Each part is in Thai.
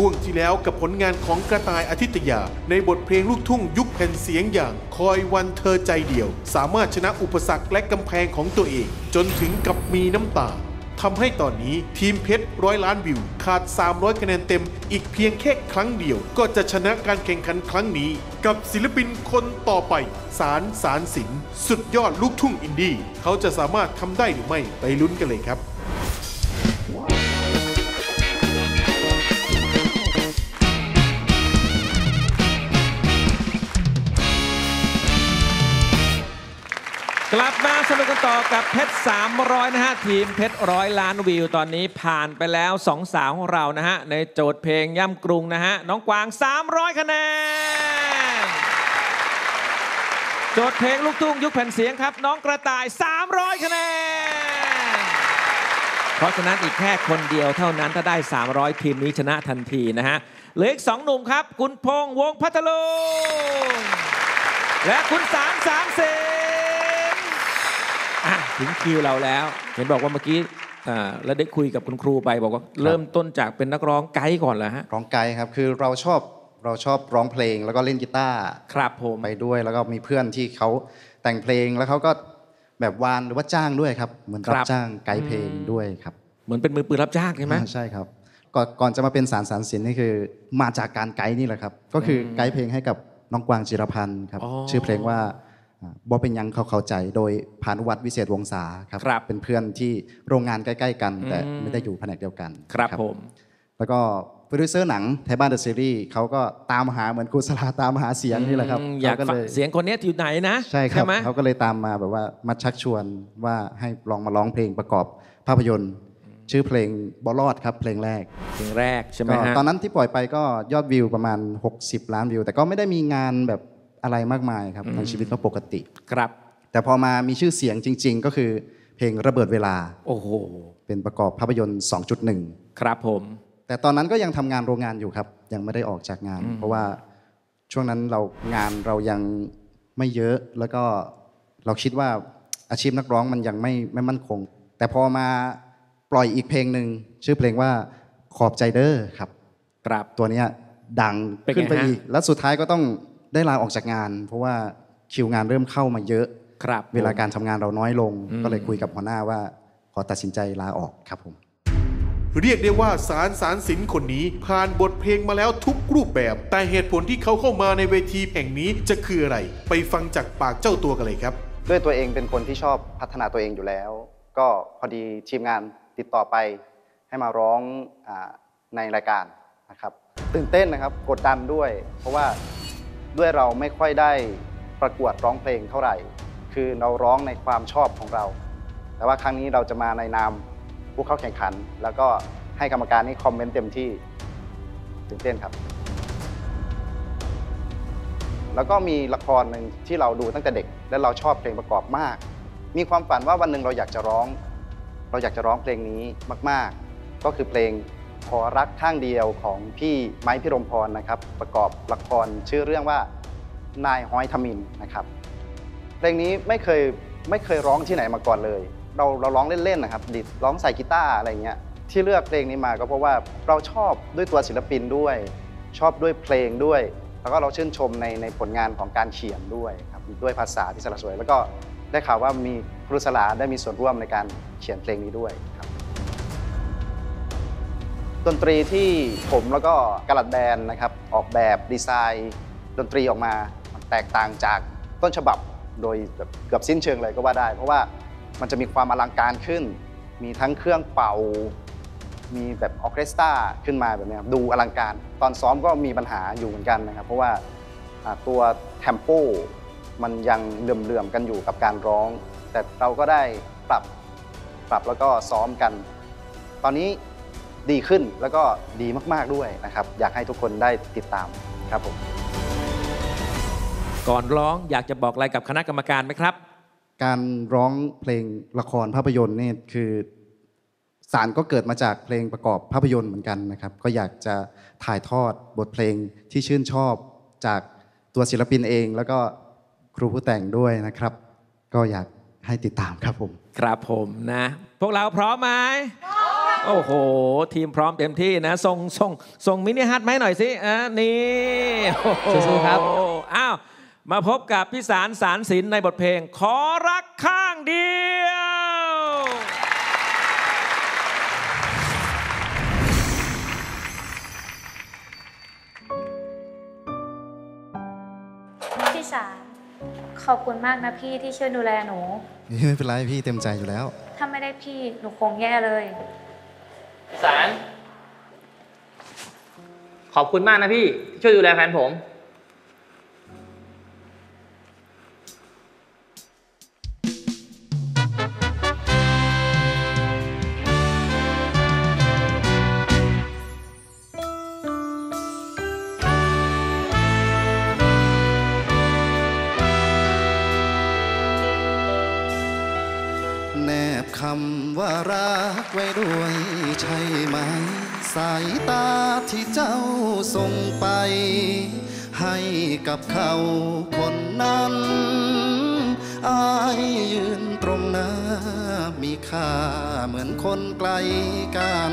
ช่วงที่แล้วกับผลงานของกระต่ายอาทิตยา ในบทเพลงลูกทุ่งยุคแผ่นเสียงอย่างคอยวันเธอใจเดียว สามารถชนะอุปสรรคและกำแพงของตัวเอง จนถึงกับมีน้ำตาทำให้ตอนนี้ทีมเพชรร้อยล้านวิว ขาด 300 คะแนนเต็ม อีกเพียงแค่ครั้งเดียว ก็จะชนะการแข่งขันครั้งนี้ กับศิลปินคนต่อไป สารสารสิน สุดยอดลูกทุ่งอินดี้เขาจะสามารถทำได้หรือไม่ไปลุ้นกันเลยครับ กลับมาสนุกกันต่อกับเพชร300นะฮะทีมเพชรร้อยล้านวิวตอนนี้ผ่านไปแล้วสองสาวของเรานะฮะในโจทย์เพลงย่ำกรุงนะฮะน้องกวาง 300 คะแนน โจทย์เพลงลูกทุ่งยุคแผ่นเสียงครับ น้องกระต่าย 300 คะแนน เพราะฉะนั้นอีกแค่คนเดียวเท่านั้นถ้าได้ 300 ทีมนี้ชนะทันทีนะฮะเหลืออีกสองหนุ่มครับ คุณพงษ์วงพัทลุงและคุณสามสามเส ถึงคิวเราแล้ว เห็นบอกว่าเมื่อกี้อ่าแล้วได้คุยกับคุณครูไปบอกว่าเริ่มต้นจากเป็นนักร้องไกด์ก่อนเหรอฮะร้องไกด์ครับคือเราชอบเราชอบร้องเพลงแล้วก็เล่นกีตาร์ครับผมไปด้วยแล้วก็มีเพื่อนที่เขาแต่งเพลงแล้วเขาก็แบบวานหรือว่าจ้างด้วยครับเหมือนรับจ้างไกด์เพลงด้วยครับ เหมือนเป็นมือปืนรับจ้างใช่ไหมอ่าใช่ครับก่อนก่อนจะมาเป็นสารสารสินนี่คือ มาจากการไกด์นี่แหละครับ ก็คือไกด์เพลงให้กับน้องกวางจิรพันธ์ครับอ๋อชื่อเพลงว่าอ่า บ่เป็นหยังเขาเข้าใจโดยพานุวัฒน์วิเศษวงศาครับครับเป็นเพื่อนที่โรงงานใกล้ๆกัน แต่อืมไม่ได้อยู่แผนกเดียวกันครับผมแล้วก็โปรดิวเซอร์หนังไทยบ้านเดอะซีรีส์เขาก็ตามหาเหมือนครูสลาตามหาเสียงนี่แหละครับอืมอยากเขฟังเลยเสียงคนเนี้ยอยู่ไหนนะใช่ครับไหมเขาก็เลยตามมาแบบว่ามาชักชวนว่าให้ลองมาร้องเพลงประกอบภาพยนตร์ ชื่อเพลงบอลอดครับเพลงแรกเพลงแรกใช่ไหมก็ฮะตอนนั้นที่ปล่อยไปก็ยอดวิวประมาณ 60 ล้านวิว แต่ก็ไม่ได้มีงานแบบ อะไรมากมายครับในชีวิตก็ปกติ ครับ แต่พอมามีชื่อเสียงจริง ๆ ก็คือเพลงระเบิดเวลา โอ้โห เป็นประกอบภาพยนตร์ 2.1 ครับผม แต่ตอนนั้นก็ยังทำงานโรงงานอยู่ครับ ยังไม่ได้ออกจากงาน เพราะว่าช่วงนั้นเรางานเรายังไม่เยอะ แล้วก็เราคิดว่าอาชีพนักร้องมันยังไม่ไม่มั่นคง แต่พอมาปล่อยอีกเพลงหนึ่งชื่อเพลงว่าขอบใจเด้อครับ ครับตัวเนี้ยดังเป็นไงขึ้นไปฮะอีก แล้วสุดท้ายก็ต้อง ได้ลาออกจากงาน เพราะว่าคิวงานเริ่มเข้ามาเยอะครับเวลาการทำงานเราน้อยลงอืมก็เลยคุยกับหัวหน้าว่าขอตัดสินใจลาออกครับผมเรียกได้ว่าสารสารสินคนนี้ ผ่านบทเพลงมาแล้วทุกรูปแบบ แต่เหตุผลที่เขาเข้ามาในเวทีแห่งนี้จะคืออะไร ไปฟังจากปากเจ้าตัวกันเลยครับ ด้วยตัวเองเป็นคนที่ชอบพัฒนาตัวเองอยู่แล้ว ก็พอดีทีมงานติดต่อไป ให้มาร้องอาในรายการนะครับ ตื่นเต้นนะครับกดดันด้วย เพราะว่า ด้วยเราไม่ค่อยได้ประกวดร้องเพลงเท่าไหร่ คือเราร้องในความชอบของเรา แต่ว่าครั้งนี้เราจะมาในนามผู้เข้าแข่งขัน แล้วก็ให้กรรมการนี่คอมเมนต์เต็มที่ตื่นเต้นครับ แล้วก็มีละครหนึ่งที่เราดูตั้งแต่เด็ก และเราชอบเพลงประกอบมาก มีความฝันว่าวันหนึ่งเราอยากจะร้อง เราอยากจะร้องเพลงนี้มาก ๆ ก็คือเพลง ขอรักข้างเดียวของพี่ไม้พิรมพรนะครับ ประกอบละครชื่อเรื่องว่านายห้อยทมินนะครับเพลงนี้ไม่เคยไม่เคยร้องที่ไหนมาก่อนเลย เราเราร้องเล่นๆนะครับดิดร้องใส่กีตาร์อะไรเงี้ยที่เลือกเพลงนี้มาก็เพราะว่าเราชอบด้วยตัวศิลปินด้วย ชอบด้วยเพลงด้วย แล้วก็เราชื่นชมในในผลงานของการเขียนด้วยครับด้วยภาษาที่สละสวย แล้วก็ได้ข่าวว่ามีครูสลาได้มีส่วนร่วมในการเขียนเพลงนี้ด้วยครับ ดนตรีที่ผมแล้วก็กระลัดแบนนะครับออกแบบดีไซน์ ดนตรีออกมาแตกต่างจากต้นฉบับโดยเกือบสิ้นเชิงเลยก็ว่าได้ เพราะว่ามันจะมีความอลังการขึ้น มีทั้งเครื่องเป่า มีแบบออเคสตราขึ้นมาแบบนี้ดูอลังการ ตอนซ้อมก็มีปัญหาอยู่เหมือนกันนะครับ เพราะว่าอ่าตัวเทมโปมันยังเหลื่อมๆกันอยู่กับการร้อง แต่เราก็ได้ปรับปรับแล้วก็ซ้อมกัน ตอนนี้ ดีขึ้นแล้วก็ดีมาก ๆด้วยนะครับ อยากให้ทุกคนได้ติดตามครับผมก่อนร้องอยากจะบอกอะไรกับคณะกรรมการไหมครับ การร้องเพลงละครภาพยนตร์นี่คือสารก็เกิดมาจากเพลงประกอบภาพยนตร์เหมือนกันนะครับ ก็อยากจะถ่ายทอดบทเพลงที่ชื่นชอบจากตัวศิลปินเอง แล้วก็ครูผู้แต่งด้วยนะครับ ก็อยากให้ติดตามครับผม ครับผมนะ พวกเราพร้อมไหม โอโอ้โห ทีมพร้อมเต็มที่นะส่งส่งส่งมินิฮัทมาให้หน่อยสิอะนี่โอ้โหสู้ๆครับอ้าวมาพบกับพี่สารสารสินในบทเพลง ขอรักข้างเดียวพี่สารขอบคุณมากนะพี่ที่ช่วยดูแลหนู ไม่เป็นไรพี่เต็มใจอยู่แล้ว ถ้าไม่ได้พี่หนูคงแย่เลย สาร ขอบคุณมากนะพี่ที่ช่วยดูแลแฟนผม แนบคำว่ารักไว้ด้วยใช่ไหม สายตาที่เจ้าส่งไป ให้กับเขาคนนั้นอายยืนตรงหน้า มีค่าเหมือนคนไกลกัน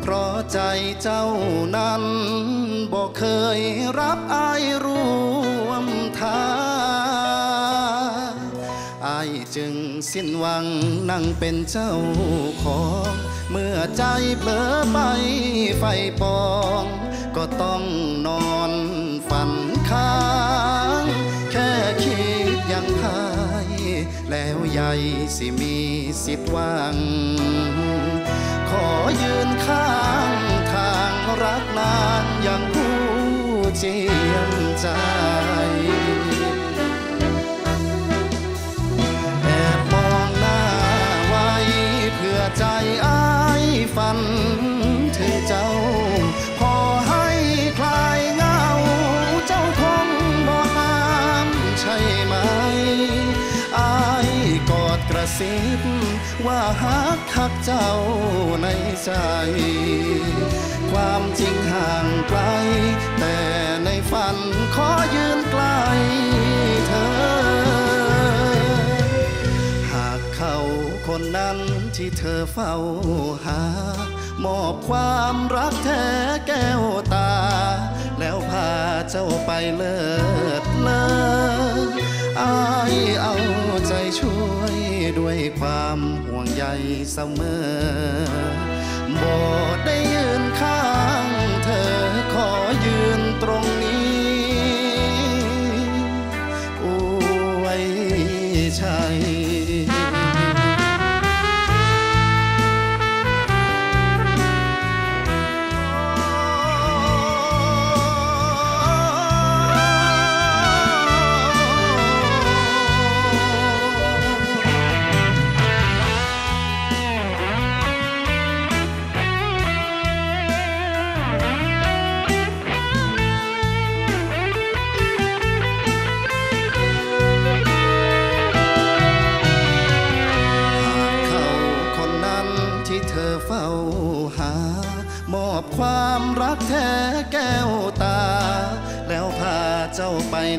เพราะใจเจ้านั้นบอกเคยรับอายร่ จึงสิ้นหวังนั่งเป็นเจ้าของ เมื่อใจเผลอไปไฟปอง ก็ต้องนอนฝันค้าง แค่คิดยังหาย แล้วใหญ่สิมีสิทธิ์หวัง ขอยืนข้างทางรักนางอย่างผู้เจียมใจ ฝันถึงเจ้าพอให้คลายเงา เจ้าคงบ่ห้ามใช่ไหม อายกอดกระซิบ ว่าฮักฮักเจ้าในใจ ความจริงห่างไกล แต่ในฝันขอยืนใกล้เธอ หากเขาคนนั้น เธอเฝ้าหา มอบความรักแท้แก้วตา แล้วพาเจ้าไปเลิศเลออายเอาใจช่วยด้วยความห่วงใยเสมอบ่ได้ยืนข้างเธอขอยืนตรง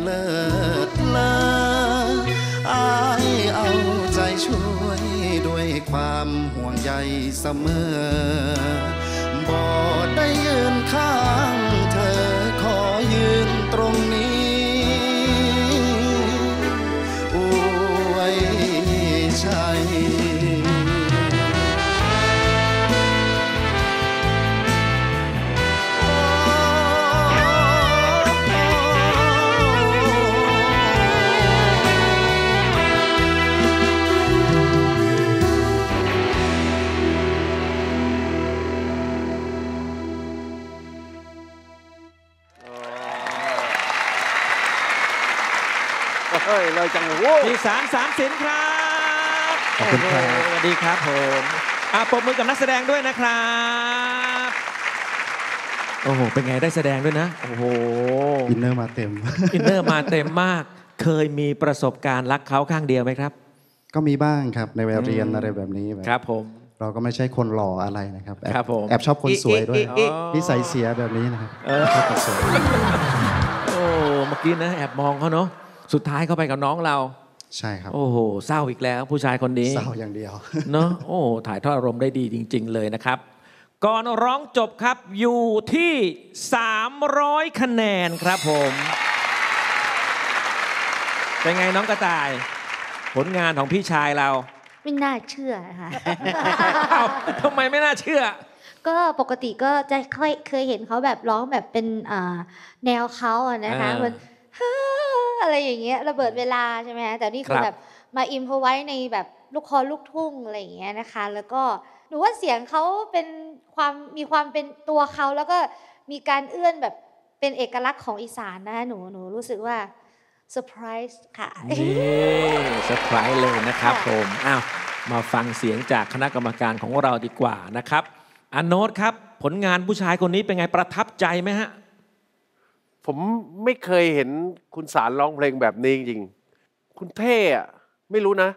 เลิศเลออายเอาใจช่วยด้วยความห่วงใยเสมอ บ่ได้ยืนข้าง เลยจังโว้พี่สารสารสินครับขอบคุณครับโโหสวัสดีครับผมอะปรบมือกับนักแสดงด้วยนะครับโอ้โหเป็นไงได้แสดงด้วยนะโอ้โห inner มาเต็ม inner มาเต็มมาก เคยมีประสบการณ์รักเขาข้างเดียวไหมครับ ก็มีบ้างครับในเวลาเรียนอืมอะไรแบบนี้แบบครับผมเราก็ไม่ใช่คนหล่ออะไรนะครับแอบครับผมแอบชอบคนสวยด้วยอิอิอินิสัยเสียแบบนี้นะครับเออชอบคนสวยโอ้เมื่อกี้นะแอบมองเขาเนาะสุดท้ายเขาไปกับน้องเรา ใช่ครับโอ้โหเศร้าอีกแล้ว ผู้ชายคนนี้เศร้าอย่างเดียวเนาะโอ้โหถ่ายทอดอารมณ์ได้ดีจริง ๆ เลยนะครับ ก่อนร้องจบครับอยู่ที่ 300 คะแนนครับผม เป็นไงน้องกระต่าย ผลงานของพี่ชายเรา ไม่น่าเชื่อค่ะเอ้าทำไมไม่น่าเชื่อ ก็ปกติก็จะเคยเคยเห็นเขาแบบร้องแบบเป็นอ่าแนวเขาอะนะคะอ่ามัมัน อะไรอย่างเงี้ยระเบิดเวลาใช่ไหมคะแต่นี่คือครับแบบมา improvise ในแบบลูกคอลูกทุ่งอะไรอย่างเงี้ยนะคะ แล้วก็หนูว่าเสียงเขาเป็นความมีความเป็นตัวเขาแล้วก็มีการเอื้อนแบบเป็นเอกลักษณ์ของอีสานนะคะหนูหนูรู้สึกว่าเซอร์ไพรส์ค่ะนี่เซอร์ไพรส์เลยนะครับค่ะผมอ้าวมาฟังเสียงจากคณะกรรมการของเราดีกว่านะครับอันโนตครับ ผลงานผู้ชายคนนี้เป็นไงประทับใจไหมฮะ ผมไม่เคยเห็นคุณสารร้องเพลงแบบนี้จริงๆคุณเท่อะไม่รู้นะ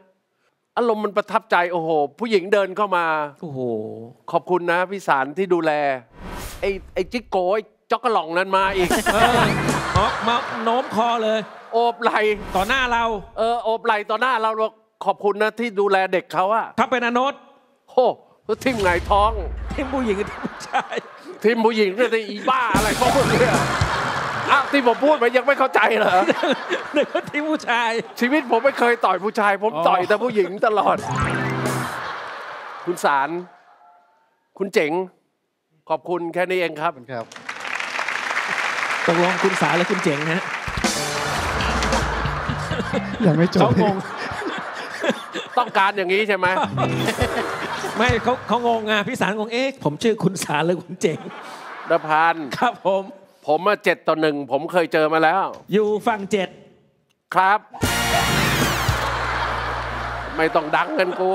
อารมณ์มันประทับใจโอ้โห ผู้หญิงเดินเข้ามา โอ้โห ขอบคุณนะพี่สารที่ดูแล ไอ้ไอ้จิกโกไอ้จ๊อกกะหล่องนั้นมาอีก เออมามาโน้มคอเลย โอบไหลต่อหน้าเรา เออโอบไหลต่อหน้าเราบอกขอบคุณนะที่ดูแลเด็กเขาอะถ้าเป็นอโนตโอ้ทิมไงายท้อง ทีมผู้หญิงกับทีมผู้ชาย ทีมผู้หญิงเนี่ยจะอีบ้าอะไรของมึงเนี่ย อ้าวที่ผมพูดไปยังไม่เข้าใจเหรอนึกว่าทีมผู้ชาย ชีวิตผมไม่เคยต่อยผู้ชาย ผมอ๋อต่อยแต่ผู้หญิงตลอด คุณสาร คุณเจ๋ง ขอบคุณแค่นี้เองครับครับตกลงคุณสาและคุณเจ๋งนะยังไม่จบเขางงต้องการอย่างนี้ใช่ไหมไม่เขาเขางงอะพี่สารงงเอ๊ะผมชื่อคุณสาหรือคุณเจ๋งดพานครับผม ผมมาเจ็ดต่อหนึ่งผมเคยเจอมาแล้ว อยู่ฝั่งเจ็ดครับ ไม่ต้องดังกันกู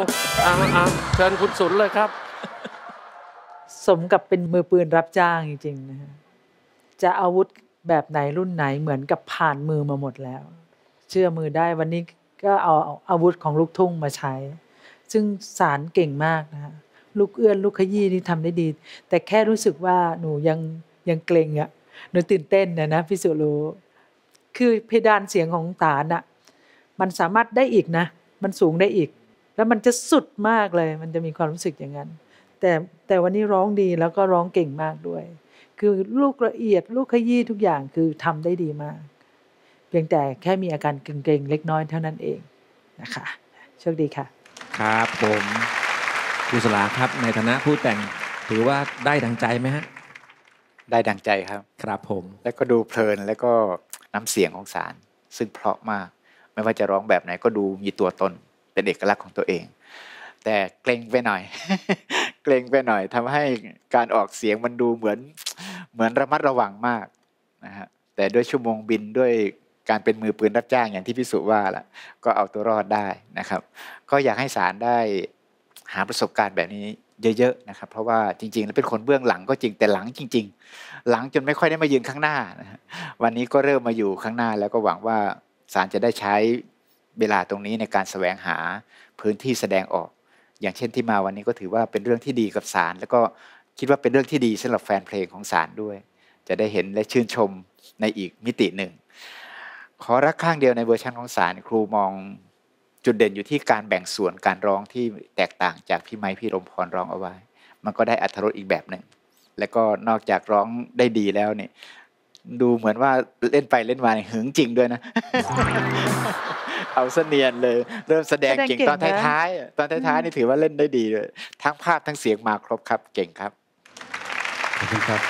เอาเอาเชิญคุณสุนเลยครับ สมกับเป็นมือปืนรับจ้างจริงๆนะฮะจะอาวุธแบบไหนรุ่นไหนเหมือนกับผ่านมือมาหมดแล้ว เชื่อมือได้วันนี้ก็เอาอาวุธของลูกทุ่งมาใช้ ซึ่งสารเก่งมากนะฮะลูกเอื้อนลูกขยี้นี่ทำได้ดี แต่แค่รู้สึกว่าหนูยังยังเกรงอะ่ะ หนูตื่นเต้นนะนะพี่สุรู้คือเพดานเสียงของสารอะมันสามารถได้อีกนะ มันสูงได้อีก แล้วมันจะสุดมากเลย มันจะมีความรู้สึกอย่างนั้น แต่แต่วันนี้ร้องดีแล้วก็ร้องเก่งมากด้วย คือลูกละเอียดลูกขยี้ทุกอย่างคือทำได้ดีมาก เพียงแต่แค่มีอาการเกรงๆเล็กน้อยเท่านั้นเองนะคะโชคดีค่ะ ครับผมครูสลาครับในฐานะผู้แต่งถือว่าได้ดังใจไหมฮะ ได้ดังใจครับ ครับผม แล้วก็ดูเพลินแล้วก็น้ำเสียงของสาร ซึ่งเพราะมาก ไม่ว่าจะร้องแบบไหนก็ดูมีตัวตนเป็นเอกลักษณ์ของตัวเอง แต่เกรงไปหน่อย เกรงไปหน่อยทำให้การออกเสียงมันดูเหมือนเหมือนระมัดระวังมากนะฮะแต่ด้วยชั่วโมงบินด้วยการเป็นมือปืนรับจ้างอย่างที่พิสุว่าละก็เอาตัวรอดได้นะครับ ก็อยากให้สารได้หาประสบการณ์แบบนี้ เยอะๆนะครับ เพราะว่าจริงๆแล้วเป็นคนเบื้องหลังก็จริงแต่หลังจริง ๆ หลังจนไม่ค่อยได้มายืนข้างหน้า วันนี้ก็เริ่มมาอยู่ข้างหน้าแล้วก็หวังว่าสารจะได้ใช้เวลาตรงนี้ในการแสวงหาพื้นที่แสดงออก อย่างเช่นที่มาวันนี้ก็ถือว่าเป็นเรื่องที่ดีกับสารแล้วก็คิดว่าเป็นเรื่องที่ดีสำหรับแฟนเพลงของสารด้วย จะได้เห็นและชื่นชมในอีกมิติหนึ่งขอรักข้างเดียวในเวอร์ชันของสารครูมอง จุดเด่นอยู่ที่การแบ่งส่วนการร้องที่แตกต่างจากพี่ไม้พี่รมพรร้องเอาไว้ มันก็ได้อัธรสอีกแบบหนึ่งแล้วก็นอกจากร้องได้ดีแล้วเนี่ยดูเหมือนว่าเล่นไปเล่นมาเนี่ยหึงจริงด้วยนะ เอาเสนียนเลย เริ่มแสดงเก่งแสดงเก่งตอนท้ายๆอะตอนท้ายๆนี่ถือว่าเล่นได้ดีเลยทั้งภาพทั้งเสียงมาครบครับเก่งครับขอบคุณครับ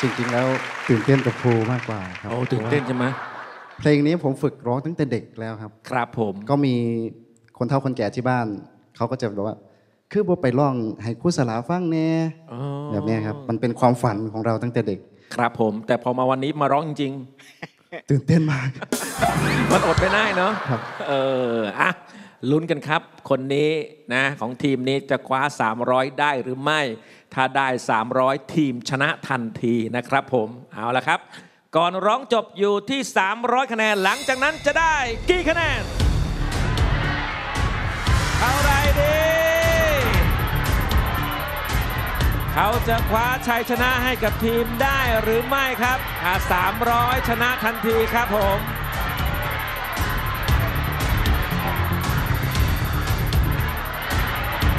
จริงๆแล้วตื่นเต้นกับครูมากกว่าครับโอ้ตื่นเต้นใช่ไหม เพลงนี้ผมฝึกร้องตั้งแต่เด็กแล้วครับ ครับผมก็มีคนเฒ่าคนแก่ที่บ้าน เขาก็จะแบบว่า คือบ่ไปร้องให้ครูสลาฟังแน่อ๋อแบบเนี้ยครับ มันเป็นความฝันของเราตั้งแต่เด็ก ครับผม แต่พอมาวันนี้มาร้องจริง ตื่นเต้นมาก ๆ มันอดไม่ได้เนาะครับ เอออะลุ้นกันครับ คนนี้นะของทีมนี้จะคว้า 300 ได้หรือไม่ ถ้าได้ 300 ทีมชนะทันทีนะครับผมเอาละครับ ก่อนร้องจบอยู่ที่ 300 คะแนนหลังจากนั้นจะได้กี่คะแนนเท่าไรดีเขาจะคว้าชัยชนะให้กับทีมได้หรือไม่ครับอ่า300 ชนะทันทีครับผม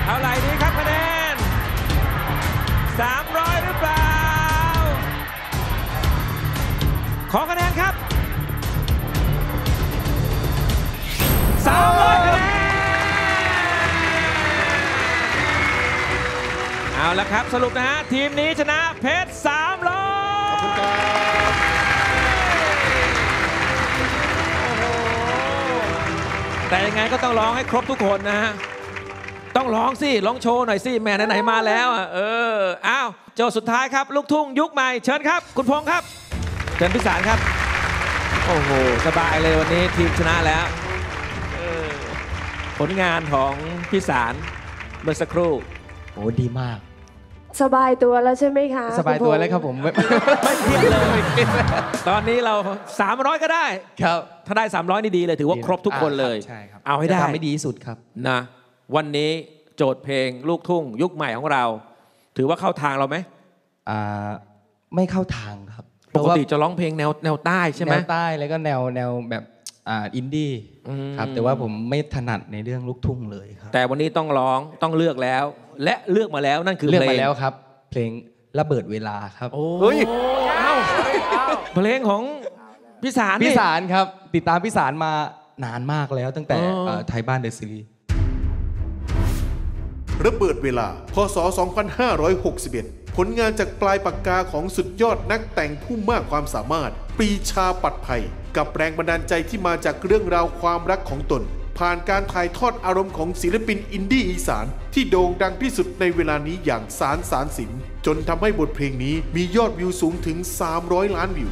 เท่าไรดีครับคะแนน3 ขอคะแนนครับ300คะแนนเอาละครับสรุปนะฮะ ทีมนี้ชนะเพชร300ขอบคุณครับแต่ยังไงก็ต้องร้องให้ครบทุกคนนะฮะ ต้องร้องสิ ร้องโชว์หน่อยสิแหม่ไหนๆมาแล้วอะเออ อ้าวโจทย์สุดท้ายครับ ลูกทุ่งยุคใหม่ เชิญครับ คุณพงษ์ครับ เชิญพิสารครับ โอ้โห สบายเลยวันนี้ทีมชนะแล้วเออผลงานของพิสารเมื่อสักครู่ โอ้ดีมาก สบายตัวแล้วใช่ไหมคะสบายตัวณพงษ์แล้วครับผมไม่ไม่เครียดเลย ตอนนี้เรา 300 ก็ได้ ครับ ถ้าได้ 300 นี่ดีเลย ถือว่าครบทุกคนเลย ใช่ครับ เอาให้ได้จะทำให้ดีที่สุดครับ นะ วันนี้โจทย์เพลงลูกทุ่ง ยุคใหม่ของเรา ถือว่าเข้าทางเราไหม อ่า ไม่เข้าทางครับ ปกติจะร้องเพลงแนวแนวใต้ใช่ไหมแนวใต้แล้วก็แนวแนวแบบอ่าอินดี้อืมครับแต่ว่าผมไม่ถนัดในเรื่องลูกทุ่งเลยครับ แต่วันนี้ต้องร้องต้องเลือกแล้ว และเลือกมาแล้วนั่นคือเลือกเพลมางแล้วครับ เพลงระเบิดเวลาครับโอ้ยเอ้าเพลงของพี่สารพี่นี่สารครับ ติดตามพี่สารมานานมากแล้วตั้งแต่อ๋อเอ่อไทบ้านเดอะซีรีส์ระเบิดเวลา พศ 2561 ผลงานจากปลายปากกาของสุดยอดนักแต่งผู้มากความสามารถ ปรีชาปัดภัย กับแรงบันดาลใจที่มาจากเรื่องราวความรักของตน ผ่านการถ่ายทอดอารมณ์ของศิลปินอินดี้อีสาน ที่โด่งดังที่สุดในเวลานี้อย่างสารสารสิน จนทำให้บทเพลงนี้มียอดวิวสูงถึง 300 ล้านวิว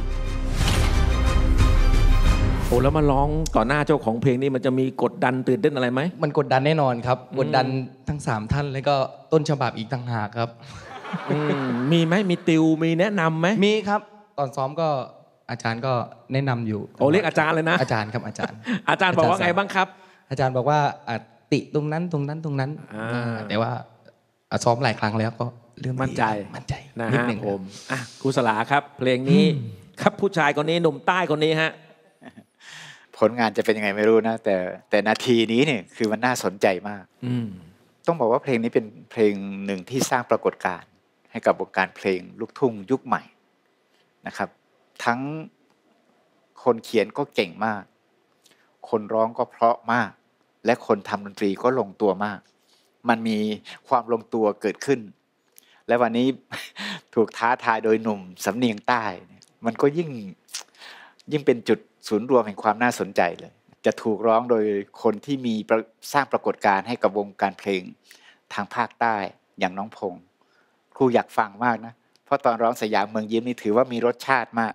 โอ้แล้วมาร้องต่อหน้าเจ้าของเพลงนี้มันจะมีกดดันตื่นเต้นอะไรไหมมันกดดันแน่นอนครับ กดดันทั้ง 3 ท่านแล้วก็ต้นฉบับอีกต่างหากครับอื มมีไหมมีติวมีแนะนำไหมมีครับ ตอนซ้อมก็อาจารย์ก็แนะนำอยู่โอ้เรียกอาจารย์เลยนะ อาจารย์ครับอาจารย์ อาจารย์บอกว่าไงบ้างครับ อาจารย์บอกว่าอะติตรงนั้นตรงนั้นตรงนั้นอ่า อ่าแต่ว่าอะซ้อมหลายครั้งแล้วก็เริ่มมั่นใจมั่นใจนะนิดฮะหนึ่งผมอะครูสลาครับ เพลงนี้ครับผู้ชายคนนี้หนุ่มใต้คนนี้ฮะ ผลงานจะเป็นยังไงไม่รู้นะ แต่แต่นาทีนี้เนี่ยคือมันน่าสนใจมาก อืมต้องบอกว่าเพลงนี้เป็นเพลงหนึ่งที่สร้างปรากฏการณ์ ให้กับวงการเพลงลูกทุ่งยุคใหม่นะครับ ทั้งคนเขียนก็เก่งมาก คนร้องก็เพราะมาก และคนทำดนตรีก็ลงตัวมาก มันมีความลงตัวเกิดขึ้น และวันนี้ถูกท้าทายโดยหนุ่มสำเนียงใต้ มันก็ยิ่งยิ่งเป็นจุดศูนย์รวมแห่งความน่าสนใจเลย จะถูกร้องโดยคนที่มีสร้างปรากฏการณ์ให้กับวงการเพลงทางภาคใต้อย่างน้องพงษ์ ครูอยากฟังมากนะ เพราะตอนร้องสยามเมืองยิ้มนี่ถือว่ามีรสชาติมาก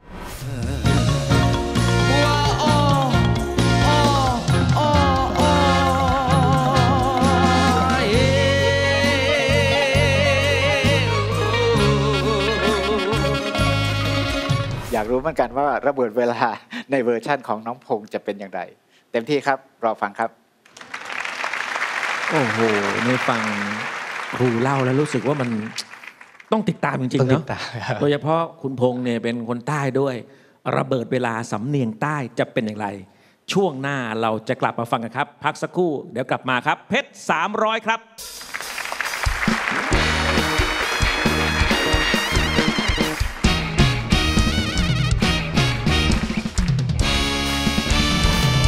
อยากรู้เหมือนกันว่าระเบิดเวลาในเวอร์ชั่นของน้องพงษ์จะเป็นอย่างไร เต็มที่ครับรอฟังครับ โอ้โหในฟังครูเล่าแล้วรู้สึกว่ามัน ต้องติดตามจริงต้อๆงติเนาะดตามครับโดยเฉพาะคุณพงษ์เนี่ยเป็นคนใต้ด้วย ระเบิดเวลาสำเนียงใต้จะเป็นอย่างไร ช่วงหน้าเราจะกลับมาฟังกันครับ พักสักครู่เดี๋ยวกลับมาครับ เพชร300 ครับ